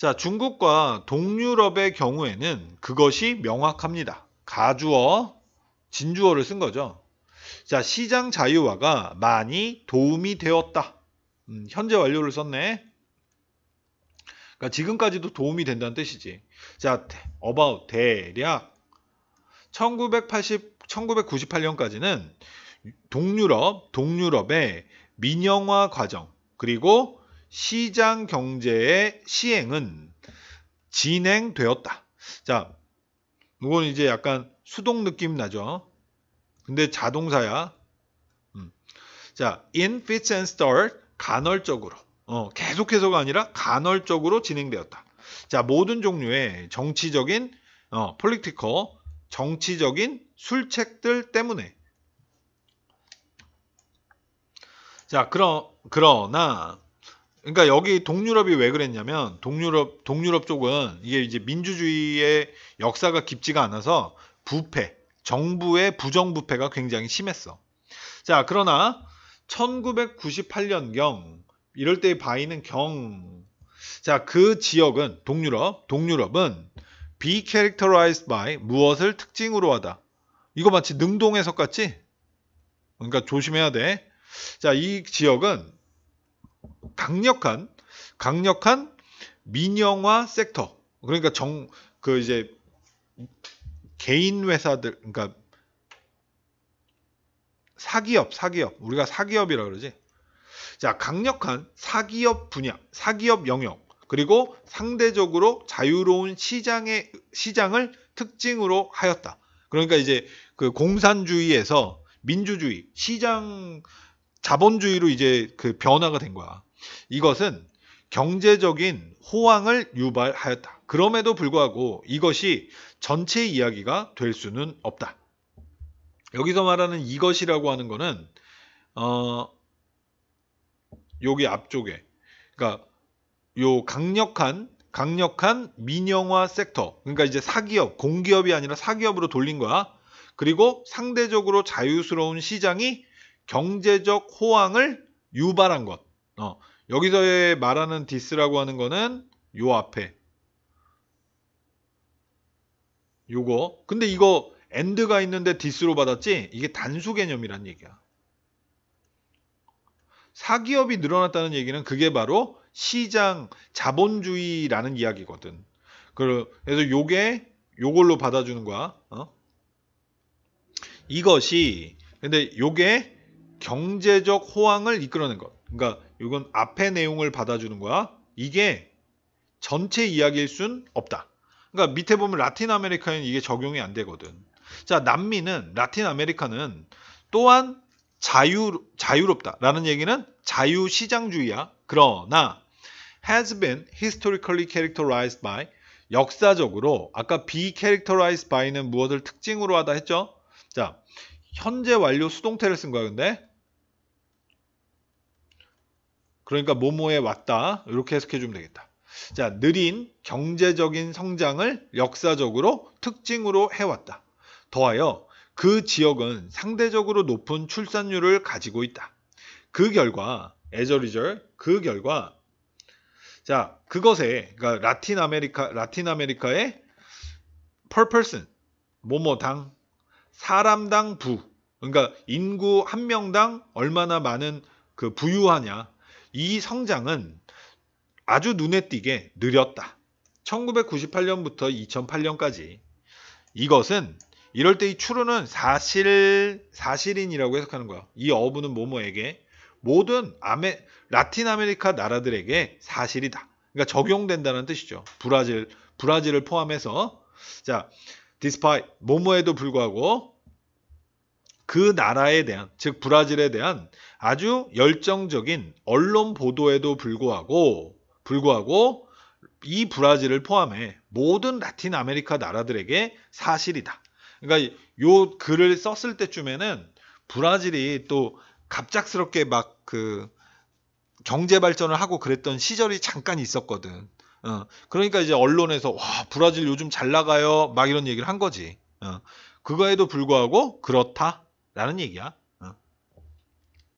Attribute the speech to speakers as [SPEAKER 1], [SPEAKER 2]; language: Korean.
[SPEAKER 1] 자, 중국과 동유럽의 경우에는 그것이 명확합니다. 가주어, 진주어를 쓴 거죠. 자, 시장 자유화가 많이 도움이 되었다. 음, 현재 완료를 썼네. 그러니까 지금까지도 도움이 된다는 뜻이지. 자, about 대략 1980 1998년까지는 동유럽, 동유럽의 민영화 과정 그리고 시장 경제의 시행은 진행되었다. 자, 이건 이제 약간 수동 느낌 나죠. 근데 자동사야. 음. 자, in fits and start 간헐적으로 어, 계속해서가 아니라 간헐적으로 진행되었다. 자, 모든 종류의 정치적인 어, political 정치적인 술책들 때문에 자, 그러, 그러나 그러니까 여기 동유럽이 왜 그랬냐면 동유럽 동유럽 쪽은 이게 이제 민주주의의 역사가 깊지가 않아서 부패, 정부의 부정부패가 굉장히 심했어. 자, 그러나 1998년경 이럴 때의 바이는 경. 자, 그 지역은 동유럽, 동유럽은 be characterized by 무엇을 특징으로 하다. 이거 마치 능동 해석 같지? 그러니까 조심해야 돼. 자, 이 지역은 강력한 강력한 민영화 섹터. 그러니까 정 그 이제 개인 회사들 그러니까 사기업, 사기업. 우리가 사기업이라 그러지. 자, 강력한 사기업 분야, 사기업 영역, 그리고 상대적으로 자유로운 시장의 시장을 특징으로 하였다. 그러니까 이제 그 공산주의에서 민주주의, 시장 자본주의로 이제 그 변화가 된 거야. 이것은 경제적인 호황을 유발하였다. 그럼에도 불구하고 이것이 전체 이야기가 될 수는 없다. 여기서 말하는 이것이라고 하는 거는 어 여기 앞쪽에 그러니까 요 강력한 강력한 민영화 섹터 그러니까 이제 사기업 공기업이 아니라 사기업으로 돌린 거야. 그리고 상대적으로 자유스러운 시장이 경제적 호황을 유발한 것. 어, 여기서의 말하는 this라고 하는 거는 요 앞에 요거. 근데 이거 and가 있는데 this로 받았지? 이게 단수 개념이란 얘기야. 사기업이 늘어났다는 얘기는 그게 바로 시장 자본주의라는 이야기거든. 그래서 요게 요걸로 받아주는 거야. 어? 이것이 근데 요게 경제적 호황을 이끌어낸 것. 그러니까 이건 앞의 내용을 받아주는 거야. 이게 전체 이야기일 순 없다. 그러니까 밑에 보면 라틴 아메리카에는 이게 적용이 안 되거든. 자, 남미는 라틴 아메리카는 또한 자유 자유롭다라는 얘기는 자유 시장주의야. 그러나 has been historically characterized by 역사적으로 아까 be characterized by는 무엇을 특징으로 하다 했죠? 자, 현재 완료 수동태를 쓴 거야, 근데. 그러니까 뭐뭐에 왔다. 이렇게 해석해 주면 되겠다. 자, 느린 경제적인 성장을 역사적으로 특징으로 해왔다. 더하여 그 지역은 상대적으로 높은 출산율을 가지고 있다. 그 결과, result, 그 결과, 자, 그것에, 그러니까 라틴 아메리카, 라틴 아메리카의 per 뭐뭐당, 사람당 부, 그러니까 인구 한 명당 얼마나 많은 그 부유하냐. 이 성장은 아주 눈에 띄게 느렸다. 1998년부터 2008년까지 이것은 이럴 때 이 true는 사실 사실인이라고 해석하는 거야. 이 of는 뭐뭐에게 모든 아메 라틴 아메리카 나라들에게 사실이다. 그러니까 적용된다는 뜻이죠. 브라질 브라질을 포함해서 자, despite 뭐뭐에도 불구하고 그 나라에 대한 즉 브라질에 대한 아주 열정적인 언론 보도에도 불구하고 불구하고 이 브라질을 포함해 모든 라틴 아메리카 나라들에게 사실이다. 그러니까 요 글을 썼을 때쯤에는 브라질이 또 갑작스럽게 막 그 경제 발전을 하고 그랬던 시절이 잠깐 있었거든. 어, 그러니까 이제 언론에서 와 브라질 요즘 잘 나가요 막 이런 얘기를 한 거지. 어, 그거에도 불구하고 그렇다 라는 얘기야.